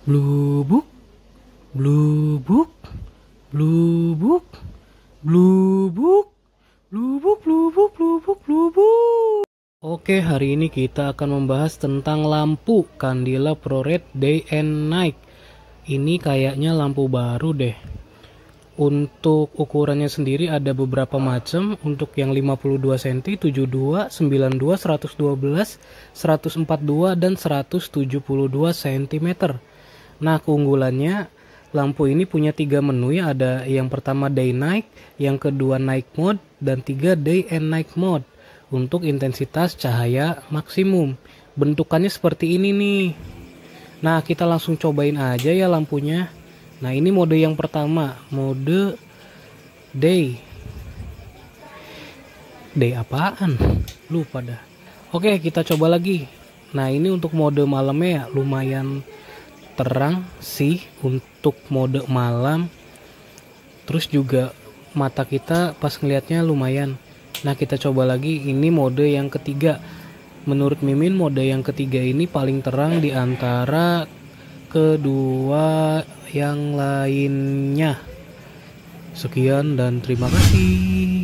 Blue book, blue book, blue book, blue book. Oke, hari ini kita akan membahas tentang lampu Candela ProRed Day and Night. Ini kayaknya lampu baru deh. Untuk ukurannya sendiri ada beberapa macam. Untuk yang 52 cm, 72, 92, 112, 142 dan 172 cm. Nah, keunggulannya lampu ini punya tiga menu ya. Ada yang pertama day night, yang kedua night mode, dan tiga day and night mode untuk intensitas cahaya maksimum. Bentukannya seperti ini nih. Nah, kita langsung cobain aja ya lampunya. Nah, ini mode yang pertama, mode day. Day apaan? Lupa dah. Oke, kita coba lagi. Nah, ini untuk mode malamnya ya lumayan terang sih untuk mode malam. Terus juga mata kita pas ngelihatnya lumayan. Nah kita coba lagi. Ini mode yang ketiga. Menurut Mimin mode yang ketiga ini paling terang di antara kedua yang lainnya. Sekian dan terima kasih